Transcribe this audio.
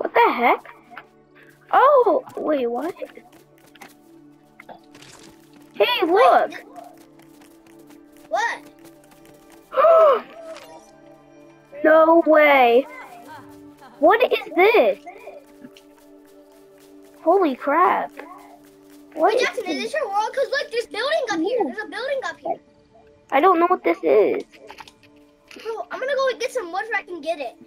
What the heck? Oh, wait, what? Hey, look! What? no way! What is this? Holy crap. What Wait, Jackson, is this? this your world? Cause look, there's building up here. There's a building up here. I don't know what this is. Bro, I'm gonna go get some wood so I can get it.